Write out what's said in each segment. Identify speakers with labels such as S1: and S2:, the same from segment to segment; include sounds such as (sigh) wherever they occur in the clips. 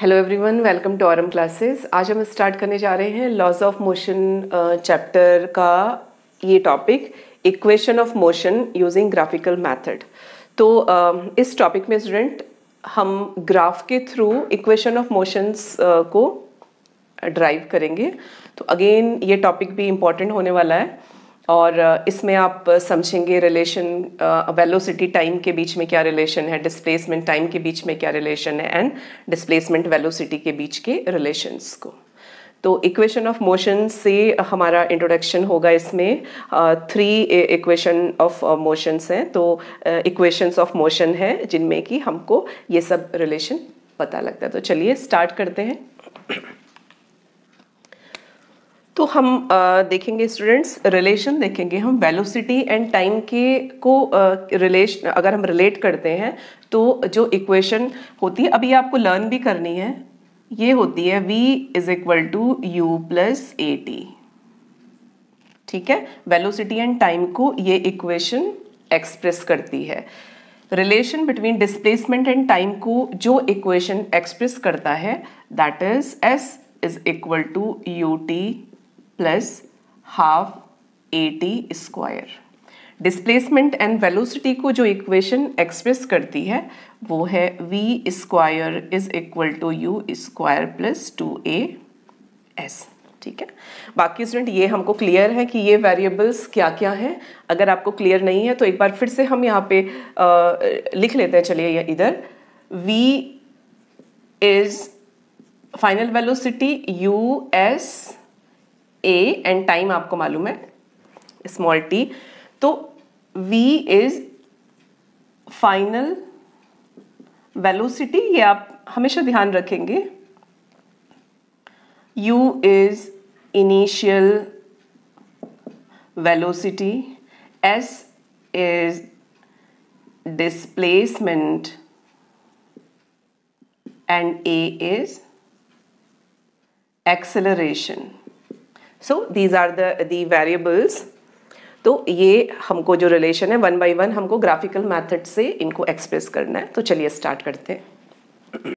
S1: Hello everyone welcome to Aaram classes आज हम start करने जा रहे हैं लॉज ऑफ़ मोशन चैप्टर का ये topic equation of motion using graphical method तो uh, इस टॉपिक में स्टूडेंट हम ग्राफ के थ्रू इक्वेशन ऑफ़ मोशंस को ड्राइव करेंगे। तो अगेन ये टॉपिक भी इंपॉर्टेंट होने वाला है। और इसमें आप समझेंगे रिलेशन वेलोसिटी टाइम के बीच में क्या रिलेशन है डिस्प्लेसमेंट टाइम के बीच में क्या रिलेशन है एंड डिस्प्लेसमेंट वेलोसिटी के बीच के रिलेशंस को। तो इक्वेशन ऑफ़ मोशन से हमारा इंट्रोडक्शन होगा इसमें। थ्री इक्वेशन ऑफ़ मोशंस हैं। तो इक्वेशंस ऑफ़ मोशन है जिनमें कि हमको ये सब रिलेशन पता लगता है। तो चलिए स्टार्ट करते हैं। तो हम देखेंगे स्टूडेंट्स रिलेशन देखेंगे हम वेलोसिटी एंड टाइम के को रिलेशन अगर हम रिलेट करते हैं तो जो इक्वेशन होती है, अभी आपको लर्न भी करनी है, ये होती है v is equal to u plus a t ठीक है? वेलोसिटी एंड टाइम को ये इक्वेशन एक्सप्रेस करती है। Relation between displacement and time को जो इक्वेशन एक्सप्रेस करता है that is s is equal to u t plus half a t square displacement and velocity को जो इक्वेशन एक्सप्रेस करती है वो है v square is equal to u square plus two a s ठीक है? बाकी स्टूडेंट ये हमको क्लियर है कि ये वेरिएबल्स क्या क्या हैं। अगर आपको क्लियर नहीं है तो एक बार फिर से हम यहाँ पे आ, लिख लेते हैं चलिए इधर। V is final velocity u s a and time आपको मालूम है स्मॉल टी तो v इज़ फाइनल वेलोसिटी ये आप हमेशा ध्यान रखेंगे। U is initial velocity s is displacement and a is acceleration so these are the the variables तो ये हमको जो रिलेशन है वन बाई वन हमको ग्राफिकल मैथड से इनको एक्सप्रेस करना है। तो चलिए स्टार्ट करते हैं।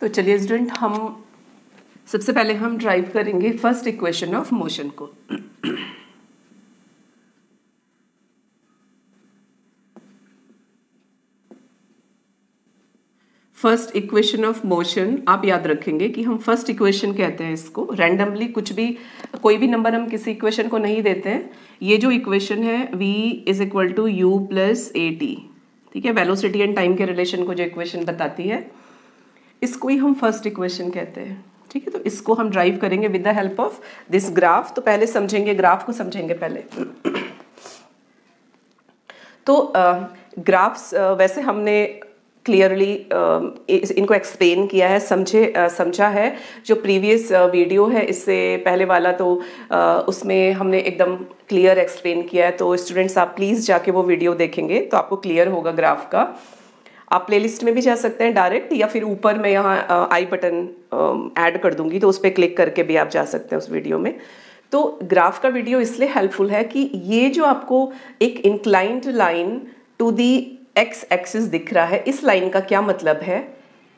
S1: तो चलिए स्टूडेंट हम सबसे पहले हम ड्राइव करेंगे फ़र्स्ट इक्वेशन ऑफ़ मोशन को। फ़र्स्ट इक्वेशन ऑफ़ मोशन आप याद रखेंगे कि हम फ़र्स्ट इक्वेशन कहते हैं इसको। रैंडमली कुछ भी कोई भी नंबर हम किसी इक्वेशन को नहीं देते हैं। ये जो इक्वेशन है v is equal to u plus a t ठीक है? वेलोसिटी एंड टाइम के रिलेशन को जो इक्वेशन बताती है इसको ही हम फ़र्स्ट इक्वेशन कहते हैं। ठीक है? तो इसको हम ड्राइव करेंगे with the help of this graph तो पहले समझेंगे ग्राफ को समझेंगे पहले। तो ग्राफ्स uh, uh, वैसे हमने क्लियरली uh, इनको एक्सप्लेन किया है समझे समझा है। जो प्रीवियस वीडियो है इससे पहले वाला तो उसमें हमने एकदम क्लियर एक्सप्लेन किया है। तो स्टूडेंट्स आप प्लीज़ जाके वो वीडियो देखेंगे तो आपको क्लियर होगा ग्राफ का। आप प्लेलिस्ट में भी जा सकते हैं डायरेक्ट या फिर ऊपर मैं यहाँ आई बटन ऐड कर दूँगी तो उस पर क्लिक करके भी आप जा सकते हैं उस वीडियो में। तो ग्राफ का वीडियो इसलिए हेल्पफुल है कि ये जो आपको एक inclined line to the x axis दिख रहा है। इस लाइन का क्या मतलब है?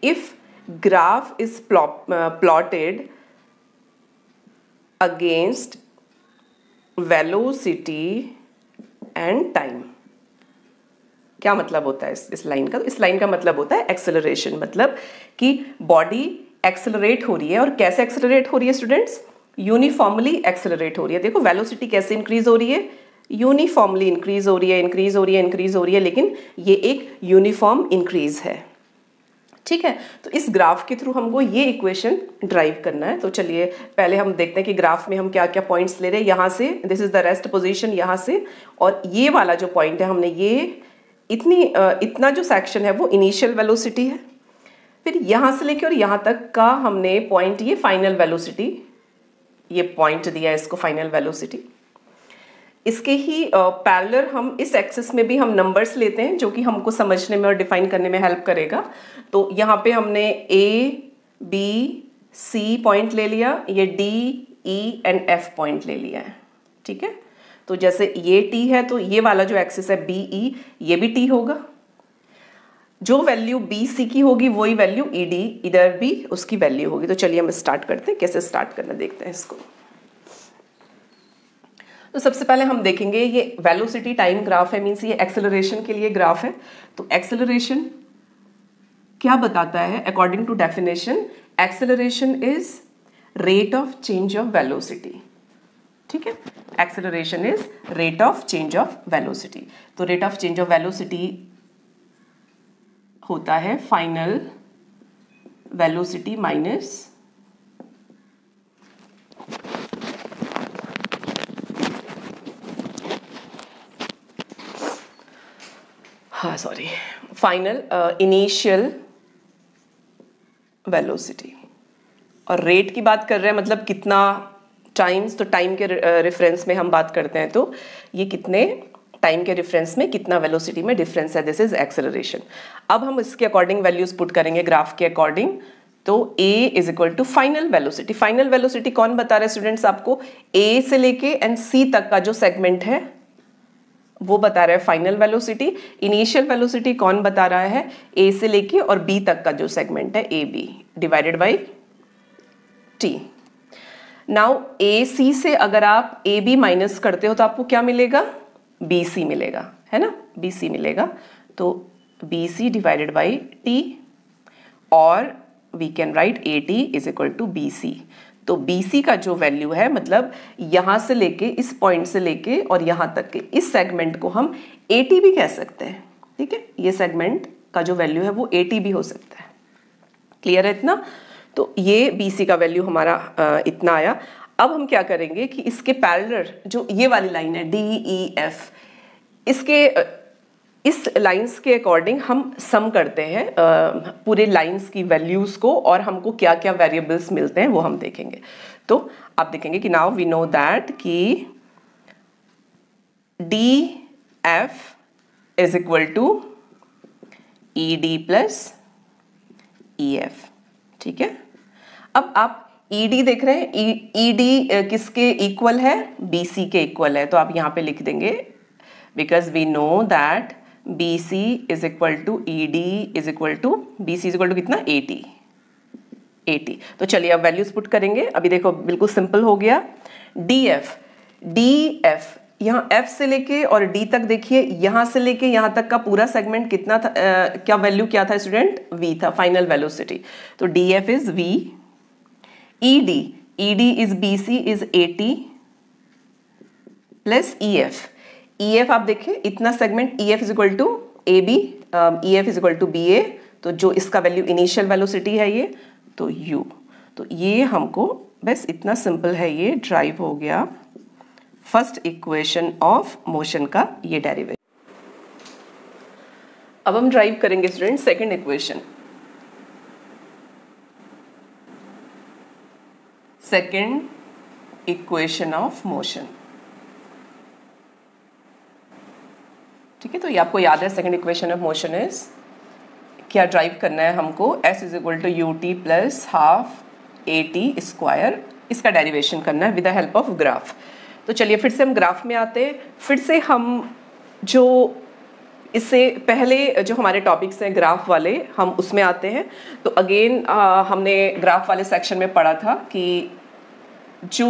S1: If graph is plotted against velocity and time क्या मतलब होता है इस इस लाइन का? इस लाइन का मतलब होता है एक्सेलरेशन मतलब कि बॉडी एक्सेलरेट हो रही है। और कैसे एक्सेलरेट हो रही है स्टूडेंट्स यूनिफॉर्मली एक्सेलरेट हो रही है। देखो वेलोसिटी कैसे इंक्रीज हो रही है? यूनिफॉर्मली इंक्रीज हो रही है इंक्रीज हो रही है इंक्रीज हो रही है, लेकिन ये एक यूनिफॉर्म इंक्रीज है। ठीक है? तो इस ग्राफ के थ्रू हमको ये इक्वेशन ड्राइव करना है। तो चलिए, पहले हम देखते हैं कि ग्राफ में हम क्या क्या पॉइंट्स ले रहे हैं। यहाँ से this is the rest position यहाँ से। और ये वाला जो पॉइंट है, हमने ये इतनी इतना जो सेक्शन है, वो इनिशियल वेलोसिटी है। फिर यहाँ से लेके और यहाँ तक का हमने पॉइंट ये फाइनल वेलोसिटी ये पॉइंट दिया है इसको फाइनल वेलोसिटी इसके ही पैरलर हम इस एक्सेस में भी हम नंबर्स लेते हैं जो कि हमको समझने में और डिफाइन करने में हेल्प करेगा। तो यहाँ पे हमने ए बी सी पॉइंट ले लिया ये D E and F point ले लिया है ठीक है? तो जैसे ये टी है तो ये वाला जो एक्सेस है बी ई e, ये भी टी होगा। जो वैल्यू बी सी की होगी वही वैल्यू ई डी इधर भी उसकी वैल्यू होगी। तो चलिए हम स्टार्ट करते हैं कैसे स्टार्ट करना देखते हैं इसको। तो सबसे पहले हम देखेंगे ये वेलोसिटी टाइम ग्राफ है मीन्स ये एक्सेलरेशन के लिए ग्राफ है। तो एक्सेलरेशन क्या बताता है? According to definition acceleration is rate of change of velocity ठीक है? Acceleration is rate of change of velocity तो rate of change of velocity होता है फाइनल वेलोसिटी माइनस हाँ सॉरी फाइनल इनिशियल वेलोसिटी और रेट की बात कर रहे हैं मतलब कितना टाइम्स तो टाइम के रेफरेंस में हम बात करते हैं तो ये कितने टाइम के रेफरेंस में कितना वेलोसिटी में डिफरेंस है? दिस इज़ एक्सेलरेशन अब हम इसके अकॉर्डिंग वैल्यूज़ पुट करेंगे ग्राफ के अकॉर्डिंग तो a is equal to final velocity final velocity कौन बता रहे स्टूडेंट्स आपको? A से लेके एंड c तक का जो सेगमेंट है वो बता रहा है फाइनल वेलोसिटी इनिशियल वेलोसिटी कौन बता रहा है? ए से लेके और बी तक का जो सेगमेंट है A B divided by t now A C से अगर आप ए बी माइनस करते हो तो आपको क्या मिलेगा? बी सी मिलेगा, है ना? बी सी मिलेगा। तो B C divided by t और we can write a t is equal to B C तो सी का जो वैल्यू है मतलब यहाँ से लेके इस पॉइंट से लेके और यहाँ तक के इस सेगमेंट को हम टी भी कह सकते हैं। ठीक है? ये सेगमेंट का जो वैल्यू है वो टी भी हो सकता है। क्लियर है इतना? तो ये सी का वैल्यू हमारा आ, इतना आया। अब हम क्या करेंगे कि इसके पैरलर जो ये वाली लाइन है डी ई एफ़ इसके इस लाइंस के अकॉर्डिंग हम सम करते हैं पूरे लाइंस की वैल्यूज़ को और हमको क्या क्या वेरिएबल्स मिलते हैं वो हम देखेंगे। तो आप देखेंगे कि नाउ वी नो दैट कि D F is equal to E D plus E F ठीक है? अब आप ई डी देख रहे हैं ई डी किसके इक्वल है? बी सी के इक्वल है तो आप यहाँ पे लिख देंगे because we know that B C is equal to E D is equal to B C is equal to कितना? ए टी ए टी तो चलिए अब वैल्यूज़ पुट करेंगे। अभी देखो बिल्कुल सिंपल हो गया। डी एफ़ डी एफ़ यहाँ एफ़ से लेके और डी तक देखिए यहाँ से लेके यहाँ तक का पूरा सेगमेंट कितना था आ, क्या वैल्यू क्या था स्टूडेंट वी था फाइनल वेलोसिटी तो D F is v E D E D is B C is a t plus E F E F आप देखिए, इतना segment E F is equal to A B E F is equal to B A तो जो इसका value initial velocity है ये तो you तो ये हमको, बस इतना सिंपल है ये ड्राइव हो गया फ़र्स्ट इक्वेशन ऑफ़ मोशन का ये डेरिवेशन अब हम ड्राइव करेंगे student second equation second equation of motion ठीक है तो ये आपको याद है second equation of motion is क्या ड्राइव करना है हमको? S is equal to u t plus half a t square इसका डेरिवेशन करना है with the help of graph तो चलिए, फिर से हम ग्राफ में आते हैं। फिर से हम जो इससे पहले जो हमारे टॉपिक्स हैं ग्राफ वाले, हम उसमें आते हैं। तो अगेन हमने ग्राफ वाले सेक्शन में पढ़ा था कि जो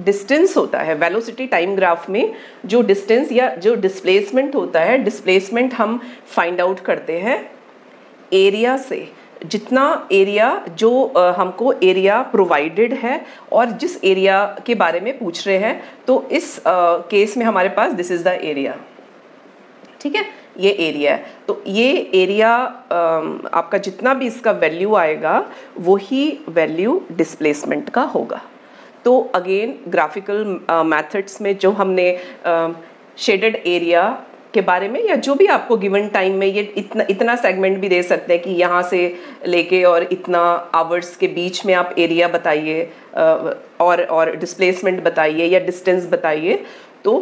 S1: डिस्टेंस होता है वेलोसिटी टाइम ग्राफ में जो डिस्टेंस या जो डिस्प्लेसमेंट होता है डिस्प्लेसमेंट हम फाइंड आउट करते हैं एरिया से। जितना एरिया जो हमको एरिया प्रोवाइडेड है और जिस एरिया के बारे में पूछ रहे हैं तो इस केस में हमारे पास दिस इज़ द एरिया ठीक है? ये एरिया है। तो ये एरिया आपका जितना भी इसका वैल्यू आएगा, वही वैल्यू डिस्प्लेसमेंट का होगा। तो अगेन ग्राफिकल मेथड्स में जो हमने शेडेड uh, एरिया के बारे में या जो भी आपको गिवन टाइम में ये इतना इतना सेगमेंट भी दे सकते हैं कि यहाँ से लेके और इतना आवर्स के बीच में आप एरिया बताइए uh, और और डिस्प्लेसमेंट बताइए या डिस्टेंस बताइए तो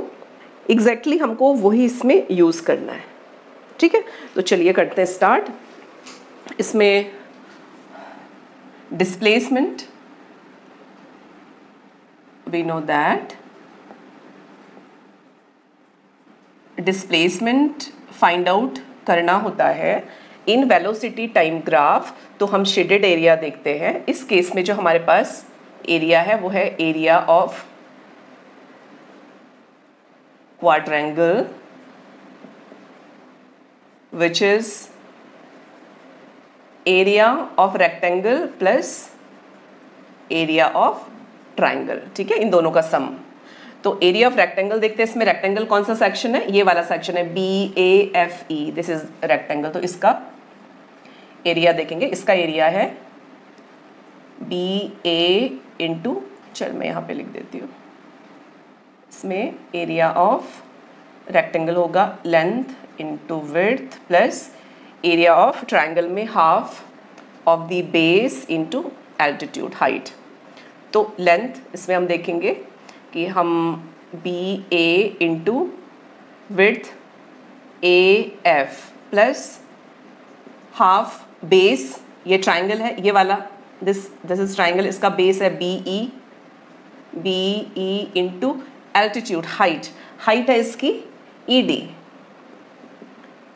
S1: एग्जैक्टली exactly हमको वही इसमें यूज़ करना है। ठीक है? तो चलिए करते हैं स्टार्ट इसमें displacement we know that displacement find out करना होता है। इन वेलोसिटी टाइम ग्राफ तो हम शेडेड एरिया देखते हैं। इस केस में जो हमारे पास एरिया है, वो है area of quadrangle which is area of rectangle plus area of triangle ठीक है? इन दोनों का सम तो एरिया ऑफ़ रेक्टेंगल देखते हैं, इसमें रेक्टेंगल कौन सा सेक्शन है? ये वाला सेक्शन है B A F E this is rectangle तो इसका एरिया देखेंगे, इसका एरिया है बी ए इंटू चल मैं यहाँ पे लिख देती हूँ. इसमें एरिया ऑफ़ रेक्टेंगल होगा length into width plus area of triangle में half of the base into altitude height तो लेंथ इसमें हम देखेंगे कि हम B A into width A F plus half base ये ट्राइंगल है, ये वाला दिस दिस इज़ ट्राइंगल इसका बेस है B E B E into altitude height height है इसकी ई डी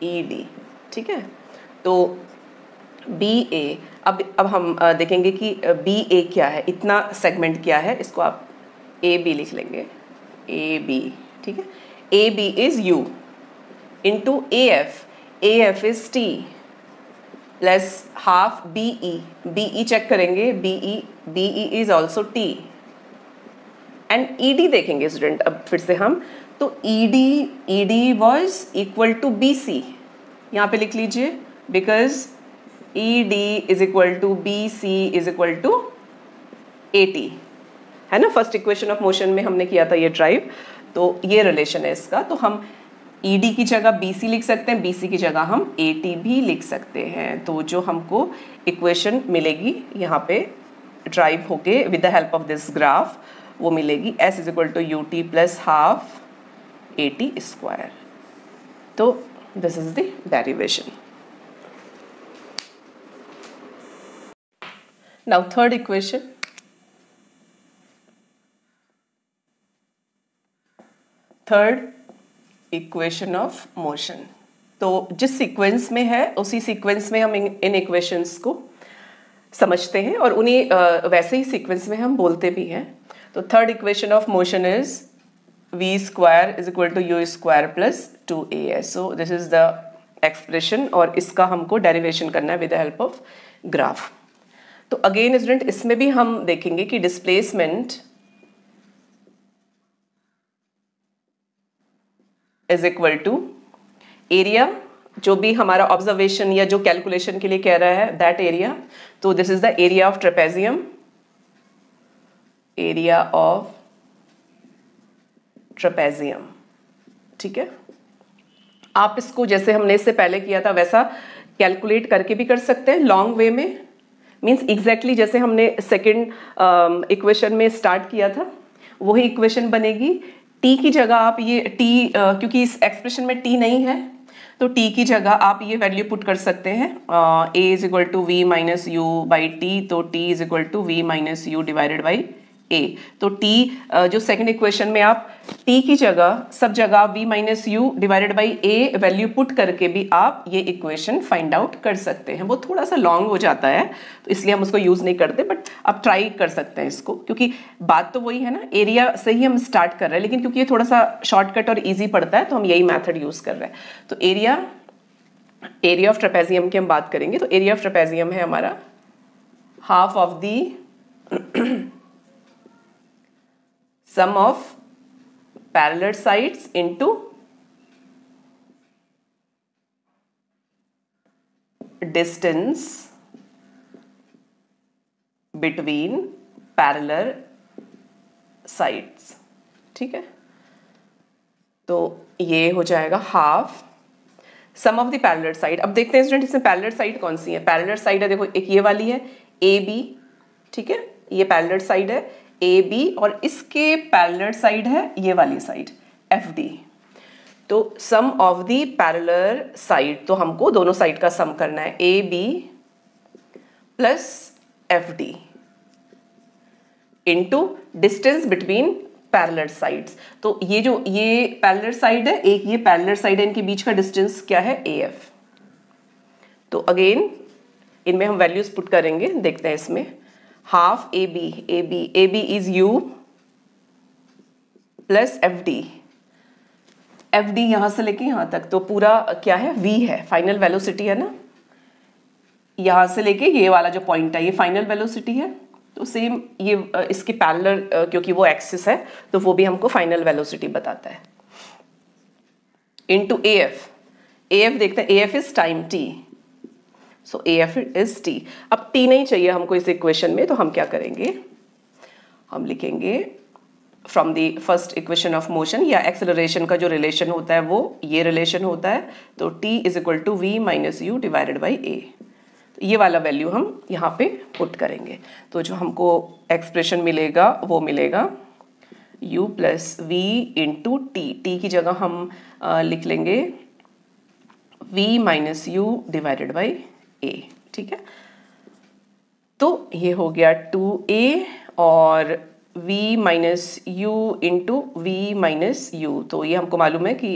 S1: ई डी ठीक है? तो बी ए अब अब हम देखेंगे कि बी ए क्या है, इतना सेगमेंट क्या है, इसको आप ए बी लिख लेंगे। ए बी ठीक है? A B is u into A F A F is t plus half B E B E check करेंगे B E B E is also t and E D देखेंगे student अब फिर से हम। तो E D E D was equal to B C यहाँ पे लिख लीजिए because E D is equal to B C is equal to a t है ना? फ़र्स्ट इक्वेशन ऑफ़ मोशन में हमने किया था ये ड्राइव तो ये रिलेशन है इसका. तो हम ई डी की जगह बी सी लिख सकते हैं. बी सी की जगह हम ए टी भी लिख सकते हैं. तो जो हमको इक्वेशन मिलेगी यहाँ पे ड्राइव होके with the help of this graph वो मिलेगी. S is equal to u t plus half a t square तो this is the derivation Now, third equation. Third equation of motion तो जिस सीक्वेंस में है, उसी सीक्वेंस में हम इन इक्वेशंस को समझते हैं और उन्हीं वैसे ही सीक्वेंस में हम बोलते भी हैं। तो third equation of motion is v square is equal to u square plus two a s so this is the expression और इसका हमको डेरिवेशन करना है with the help of graph तो अगेन स्टूडेंट इसमें भी हम देखेंगे कि displacement is equal to area जो भी हमारा ऑब्जर्वेशन या जो कैलकुलेशन के लिए कह रहा है दैट एरिया तो this is the area of trapezium area of trapezium ठीक है? आप इसको जैसे हमने इससे पहले किया था, वैसा कैलकुलेट करके भी कर सकते हैं लॉन्ग वे में। मीन्स एग्जैक्टली जैसे हमने सेकेंड इक्वेशन um, में स्टार्ट किया था वही इक्वेशन बनेगी। टी की जगह आप ये टी uh, क्योंकि इस एक्सप्रेशन में टी नहीं है तो टी की जगह आप ये वैल्यू पुट कर सकते हैं। A is equal to v minus u by t तो t is equal to v minus u divided by a तो टी जो सेकंड इक्वेशन में आप टी की जगह, सब जगह v minus u divided by a value put करके भी आप ये इक्वेशन फाइंड आउट कर सकते हैं। वो थोड़ा सा लॉन्ग हो जाता है तो इसलिए हम उसको यूज़ नहीं करते बट आप ट्राई कर सकते हैं इसको। क्योंकि बात तो वही है ना एरिया से ही हम स्टार्ट कर रहे हैं, लेकिन क्योंकि ये थोड़ा सा शॉर्टकट और ईजी पड़ता है तो हम यही मैथड यूज़ कर रहे हैं। तो एरिया एरिया ऑफ़ ट्रेपेजियम की हम बात करेंगे तो एरिया ऑफ़ ट्रेपेजियम है हमारा half of the sum of parallel sides into distance between parallel sides ठीक है? तो ये हो जाएगा half sum of the parallel side अब देखते हैं स्टूडेंट इसमें पैरलर साइड कौन सी है? पैरलर साइड है, देखो, एक ये वाली है ए बी ठीक है? ये पैरलर साइड है ए बी और इसके पैरेलल साइड है, ये वाली साइड एफ़ डी तो sum of the parallel side तो हमको दोनों साइड का सम करना है A B plus F D into distance between parallel sides तो ये जो, ये पैरेलल साइड है, एक ये पैरेलल साइड है, इनके बीच का डिस्टेंस क्या है ए एफ़ तो अगेन इनमें हम वैल्यूज़ पुट करेंगे, देखते हैं इसमें। A B A B is u plus F D F D यहाँ से लेके यहाँ तक तो पूरा क्या है? वी है. फाइनल वेलोसिटी है ना? यहाँ से लेके ये वाला जो पॉइंट है, ये फाइनल वेलोसिटी है. तो सेम ये इसके पैरेलल क्योंकि वो एक्सिस है तो वो भी हमको फाइनल वेलोसिटी बताता है. इनटू ए एफ़ देखते हैं. F is time t so A F is t अब टी नहीं चाहिए हमको इस इक्वेशन में तो हम क्या करेंगे? हम लिखेंगे from the first equation of motion या एक्सेलरेशन का जो रिलेशन होता है वो ये रिलेशन होता है। तो t is equal to v minus u divided by a ये वाला वैल्यू हम यहाँ पे पुट करेंगे। तो जो हमको एक्सप्रेशन मिलेगा वो मिलेगा u plus v into t t की जगह हम आ, लिख लेंगे v minus u divided by a ठीक है? तो ये हो गया टू ए और v minus u into v minus u तो ये हमको मालूम है कि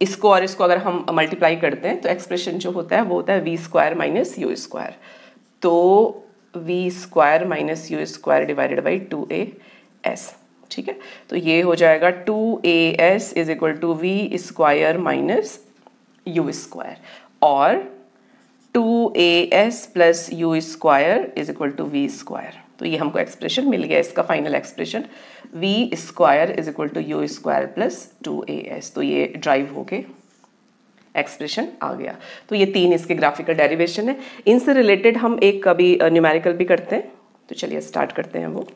S1: इसको और इसको अगर हम मल्टीप्लाई करते हैं तो एक्सप्रेशन जो होता है, वो होता है v square minus u square तो v square minus u square divided by two a s ठीक है? तो ये हो जाएगा two a s is equal to v square minus u square और two a s plus u square is equal to v square तो ये हमको एक्सप्रेशन मिल गया, इसका final expression v square is equal to u square plus two a s तो ये drive हो गए एक्सप्रेशन आ गया. तो ये तीन इसके ग्राफिकल डेरिवेशन है. इनसे रिलेटेड हम एक कभी न्यूमेरिकल भी करते हैं. तो चलिए स्टार्ट करते हैं वो.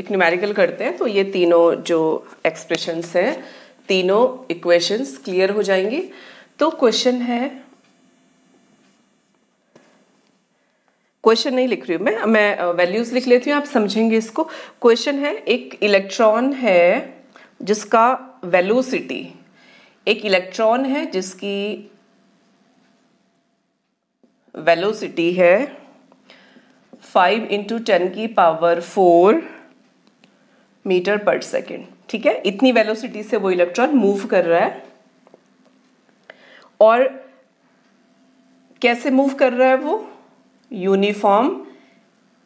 S1: एक न्यूमेरिकल करते हैं. तो ये तीनों जो एक्सप्रेशंस हैं तीनों इक्वेशंस क्लियर हो जाएँगी। तो क्वेश्चन है क्वेश्चन नहीं लिख रही हूँ मैं मैं वैल्यूज़ लिख लेती हूँ, आप समझेंगे इसको। क्वेश्चन है, एक इलेक्ट्रॉन है जिसका वेलोसिटी एक इलेक्ट्रॉन है जिसकी वेलोसिटी है फाइव इंटू टेन की power four meter per second ठीक है? इतनी वेलोसिटी से वो इलेक्ट्रॉन मूव कर रहा है। और कैसे मूव कर रहा है वो? यूनिफॉर्म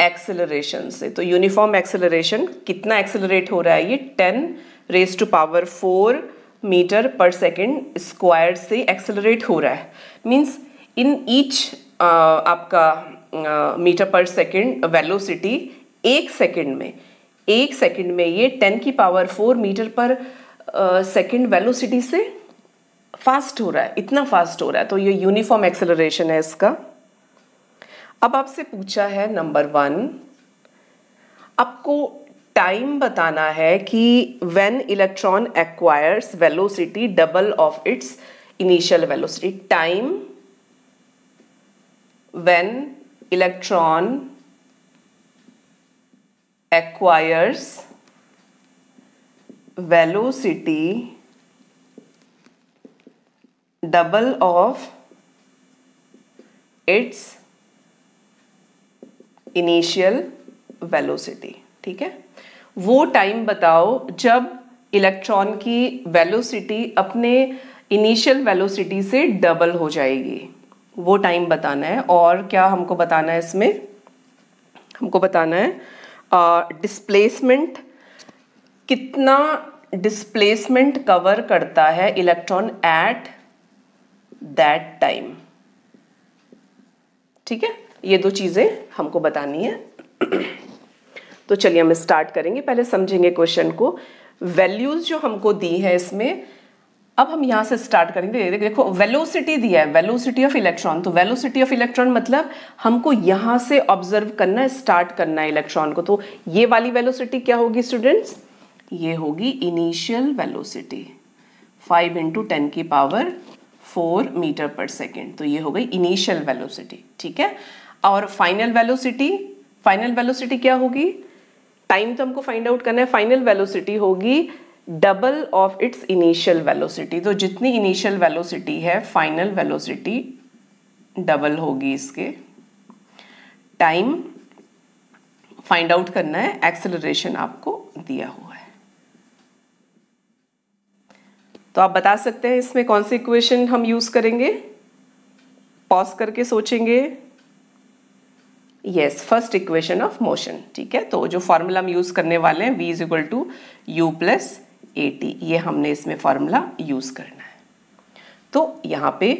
S1: एक्सेलरेशन से। तो यूनिफॉर्म एक्सेलरेशन कितना एक्सेलरेट हो रहा है ये? Ten raise to power four meter per second square से एक्सेलरेट हो रहा है। मीन्स इन ईच आपका मीटर पर सेकेंड वेलोसिटी एक सेकेंड में एक सेकेंड में ये टेन की power four meter per second velocity से फास्ट हो रहा है, इतना फास्ट हो रहा है तो ये यूनिफॉर्म एक्सेलरेशन है इसका। अब आपसे पूछा है नंबर वन, आपको टाइम बताना है कि when electron acquires velocity double of its initial velocity time when electron acquires velocity double of its initial velocity ठीक है? वो टाइम बताओ जब इलेक्ट्रॉन की वेलोसिटी अपने इनिशियल वेलोसिटी से डबल हो जाएगी। वो टाइम बताना है और क्या हमको बताना है इसमें? हमको बताना है डिस्प्लेसमेंट कितना डिस्प्लेसमेंट कवर करता है इलेक्ट्रॉन एट दैट टाइम ठीक है? ये दो चीज़ें हमको बतानी है। (clears throat) तो चलिए हम स्टार्ट करेंगे। पहले समझेंगे क्वेश्चन को। वैल्यूज़ जो हमको दी है इसमें अब हम यहाँ से स्टार्ट करेंगे। देखो वेलोसिटी दिया है वेलोसिटी ऑफ़ इलेक्ट्रॉन तो वेलोसिटी ऑफ़ इलेक्ट्रॉन मतलब हमको यहाँ से ऑब्ज़र्व करना है स्टार्ट करना है इलेक्ट्रॉन को। तो ये वाली वेलोसिटी क्या होगी स्टूडेंट्स ये होगी initial velocity five into ten की power four meter per second तो ये हो गई इनिशियल वेलोसिटी ठीक है? और फाइनल वेलोसिटी फाइनल वेलोसिटी क्या होगी? टाइम तो हमको फाइंड आउट करना है फाइनल वेलोसिटी होगी double of its initial velocity तो जितनी इनिशियल वेलोसिटी है फाइनल वेलोसिटी डबल होगी इसके। टाइम फाइंड आउट करना है एक्सेलरेशन आपको दिया हुआ है। तो आप बता सकते हैं इसमें कौन सी इक्वेशन हम यूज़ करेंगे? पॉज करके सोचेंगे। Yes first equation of motion ठीक है? तो जो फॉर्मूला हम यूज़ करने वाले हैं, v is equal to u plus a t ये हमने इसमें फॉर्मूला यूज़ करना है। तो यहाँ पे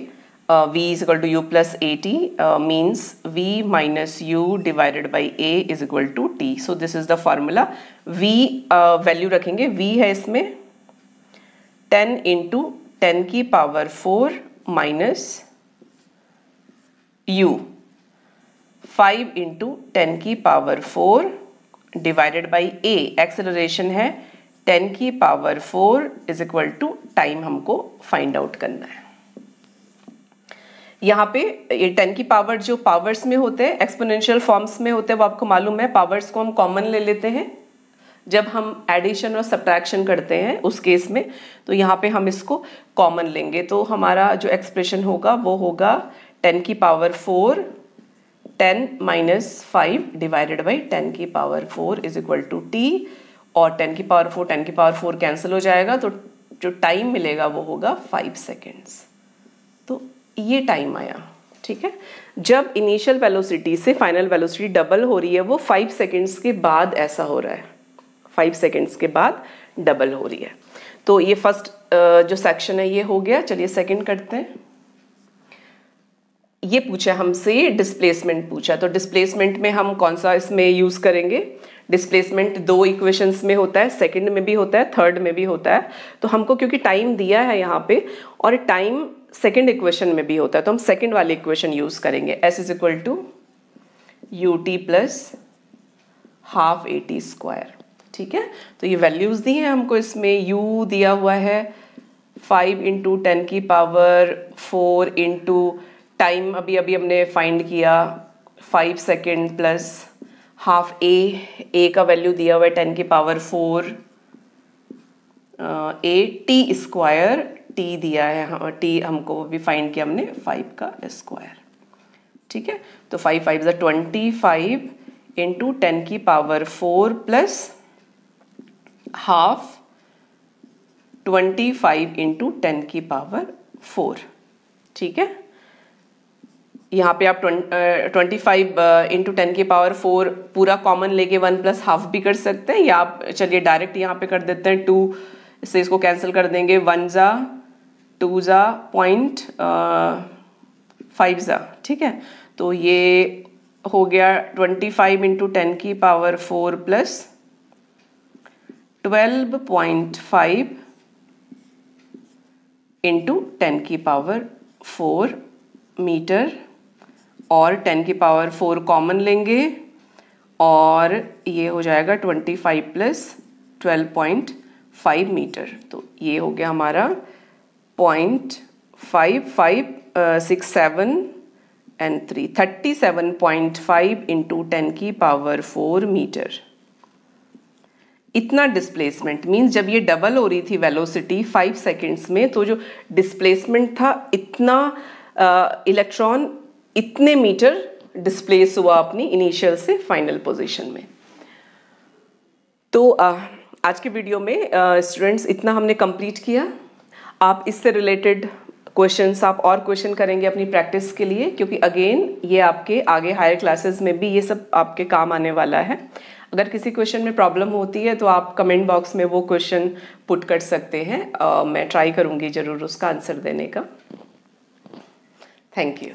S1: v is equal to u plus a t means v minus u divided by a is equal to t so this is the formula v value रखेंगे। We है इसमें टेन इंटू टेन की power four minus u five into ten की power four divided by a acceleration है। 10 की power four is equal to time हमको find out करना है। यहाँ पे ये टेन की पावर जो पावर्स में होते हैं, एक्सपोनेंशियल फॉर्म्स में होते हैं, वो आपको मालूम है, पावर्स को हम कॉमन ले लेते हैं। जब हम एडिशन और सब्ट्रैक्शन करते हैं उस केस में तो यहाँ पे हम इसको कॉमन लेंगे। तो हमारा जो एक्सप्रेशन होगा, वो होगा टेन की power four, ten minus five divided by ten की power four is equal to t और टेन की पावर फोर टेन की पावर फोर कैंसिल हो जाएगा तो जो टाइम मिलेगा वो होगा फाइव सेकेंड्स तो ये टाइम आया, ठीक है? जब इनिशियल वेलोसिटी से फाइनल वेलोसिटी डबल हो रही है, वो फाइव सेकेंड्स के बाद ऐसा हो रहा है। फाइव सेकेंड्स के बाद डबल हो रही है। तो ये फ़र्स्ट जो सेक्शन है, ये हो गया। चलिए सेकंड करते हैं। ये पूछा हमसे डिस्प्लेसमेंट पूछा। तो डिस्प्लेसमेंट में हम कौन सा इसमें यूज़ करेंगे? डिस्प्लेसमेंट दो इक्वेशंस में होता है सेकंड में भी होता है थर्ड में भी होता है। तो हमको क्योंकि टाइम दिया है यहाँ पे, और टाइम सेकेंड इक्वेशन में भी होता है तो हम सेकेंड वाले इक्वेशन यूज़ करेंगे। S is equal to u t plus half a t square ठीक है? तो ये वैल्यूज़ दी हैं हमको, इसमें u दिया हुआ है फाइव इंटू टेन की पावर फोर इंटू टाइम अभी अभी हमने फाइंड किया five second plus half a a का वैल्यू दिया हुआ है टेन की power four a t square t दिया है टी हमको भी फाइंड किया हमने फाइव का स्क्वायर ठीक है? तो five five twenty five into ten की power four plus half twenty five into ten की पावर फोर ठीक है? यहाँ पे आप ट्वेंटी फाइव इंटू टेन की पावर फोर पूरा कॉमन लेके वन प्लस हाफ़ भी कर सकते हैं, या आप चलिए डायरेक्ट यहाँ पे कर देते हैं टू से इसको कैंसिल कर देंगे वन ज़ा टू ज़ा पॉइंट फाइव ज़ा ठीक है? तो ये हो गया ट्वेंटी फाइव इंटू टेन की power four plus twelve point five into ten की पावर फोर मीटर और टेन की पावर फोर कॉमन लेंगे और ये हो जाएगा twenty five plus twelve point five meter तो ये हो गया हमारा point five five six seven and three thirty seven point five into ten की पावर फोर मीटर इतना डिस्प्लेसमेंट मीन्स जब ये डबल हो रही थी वेलोसिटी फाइव सेकेंड्स में तो जो डिस्प्लेसमेंट था इतना इलेक्ट्रॉन uh, इतने मीटर डिस्प्लेस हुआ अपनी इनिशियल से फाइनल पोजीशन में। तो uh, आज के वीडियो में स्टूडेंट्स इतना हमने कंप्लीट किया। आप इससे रिलेटेड क्वेश्चंस आप और क्वेश्चन करेंगे अपनी प्रैक्टिस के लिए क्योंकि अगेन ये आपके आगे हायर क्लासेस में भी ये सब आपके काम आने वाला है। अगर किसी क्वेश्चन में प्रॉब्लम होती है तो आप कमेंट बॉक्स में वो क्वेश्चन पुट कर सकते हैं। uh, मैं ट्राई करूँगी ज़रूर उसका आंसर देने का। Thank you